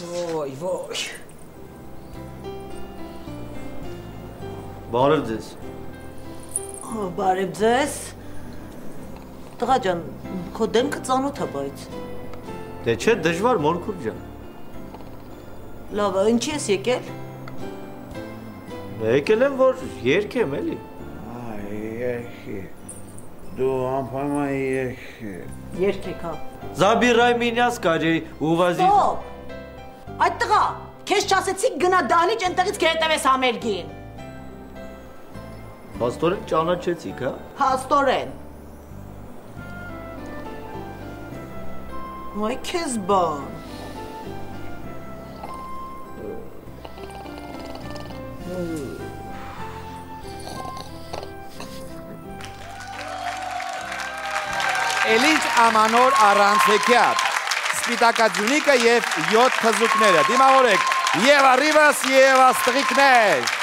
Ոյ, ոյ։ Բարև ձեզ։ Բարև ձեզ։ Տղա ջան, քո դեմքը ծանոթ է, բայց Դե չէ, դժվար մորքուր ջան։ լավ, ինչի ես եկել։ Եկել եմ որ երկեմ էլի։ Ay yeşil. Doğan pama yeşil. Երկեք, հա։ Զաբիրայ մինյաս կարի ուվազի։ Ստոպ։ Այդ տղա, քեզ չասեցի գնա դանիճ ընտեղից կհետևես համերգին։ Պաստորեն ճանաչեցիք, հա։ Հաստորեն։ Ոյ քեզ բան։ Էլինչ ամանոր առանց հեքիաթ։ Սպիտակաձյունիկը և 7 թզուկները։ Դիմավորեք. Եվա Ռիվաս, Եվա Ստղիքներ։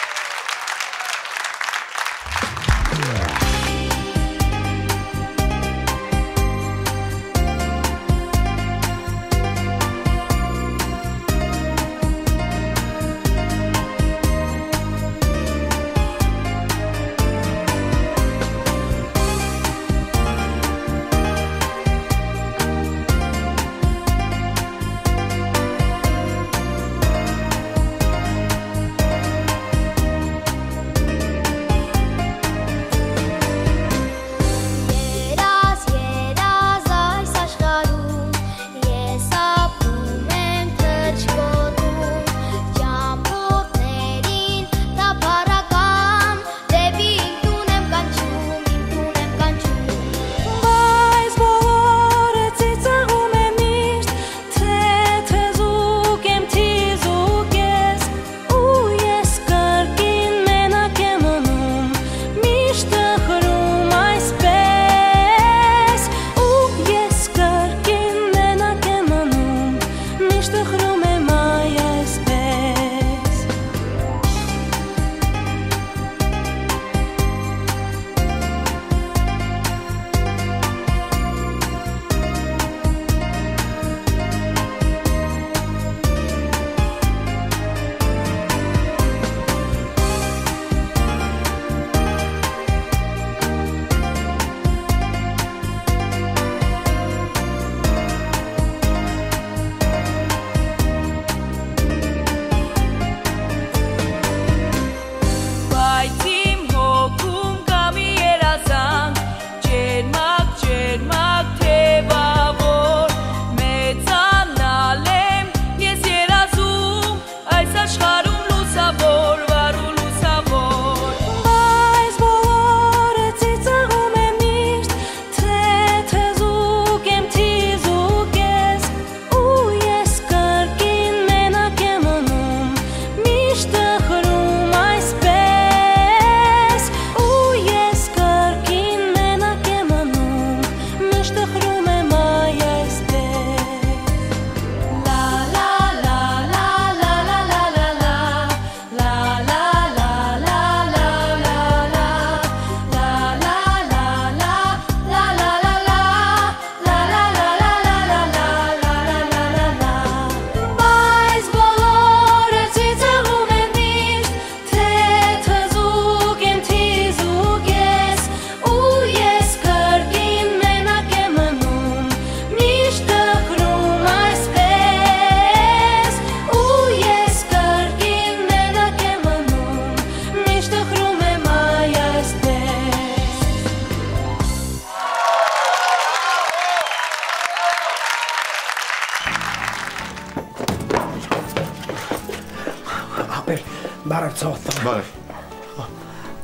բարև ցոթ։ Բարև։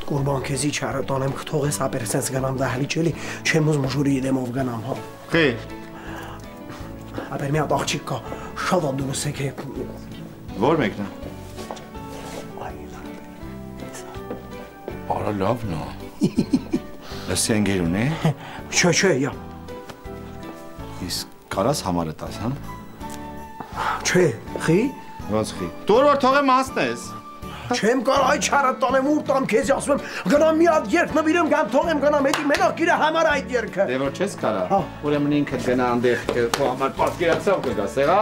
Կուրբան քեզի չարը տոնեմ քթողես ապեր սենց գնամ դահլիճ էլի, չեմ ուզում ժուրի դեմով գնամ, հա։ Խի։ Ապեր մի հատ աղջիկ կա, շատ ադուս եք է։ Ո՞ր մեկն է։ Արա լավն է։ Լսի ընկերուն է։ Չէ, չէ, յա։ Իսկ կարաս համարը տաս, հա։ Չէ, խի։ Ոնց խի։ Դուր որ թողեմ հասնես։ Չեմ կարող այ չարը տոնեմ ուր տամ քեզի ասում եմ գնամ մի հատ երգ նվիրեմ գամ թողեմ գնամ հետի մենակ իրա համար այդ երգը։ Դե որ չես կարա։ Հա։ Ուրեմն ինքդ գնա անդեղ քո համար պատկերացավ կգաս, եղա։